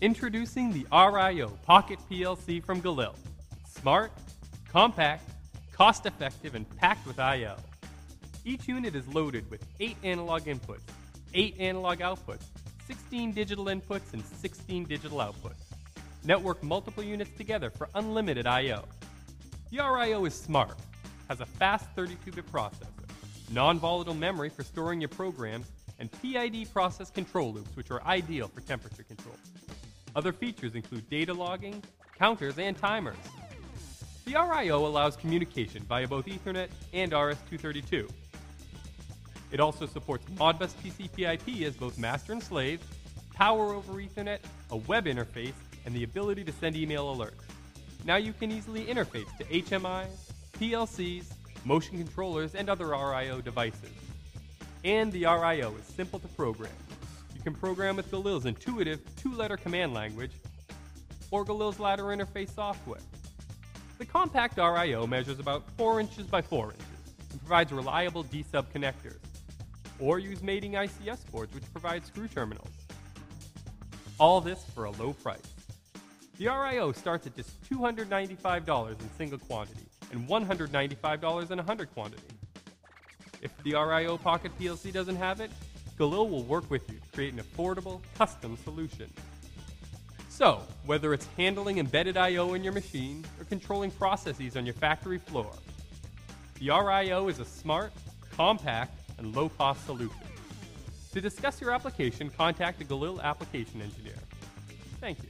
Introducing the RIO Pocket PLC from Galil. Smart, compact, cost effective, and packed with I.O. Each unit is loaded with 8 analog inputs, 8 analog outputs, 16 digital inputs, and 16 digital outputs. Network multiple units together for unlimited I.O. The RIO is smart, has a fast 32 bit processor, non volatile memory for storing your programs, and PID process control loops, which are ideal for temperature control. Other features include data logging, counters, and timers. The RIO allows communication via both Ethernet and RS-232. It also supports Modbus TCP/IP as both master and slave, power over Ethernet, a web interface, and the ability to send email alerts. Now you can easily interface to HMIs, PLCs, motion controllers, and other RIO devices. And the RIO is simple to program. You can program with Galil's intuitive two-letter command language or Galil's ladder interface software. The compact RIO measures about 4 inches by 4 inches and provides reliable D-sub connectors. Or use mating ICS boards which provide screw terminals. All this for a low price. The RIO starts at just $295 in single quantity and $195 in 100 quantity. If the RIO Pocket PLC doesn't have it, Galil will work with you to create an affordable, custom solution. So, whether it's handling embedded I.O. in your machine or controlling processes on your factory floor, the RIO is a smart, compact, and low cost solution. To discuss your application, contact a Galil application engineer. Thank you.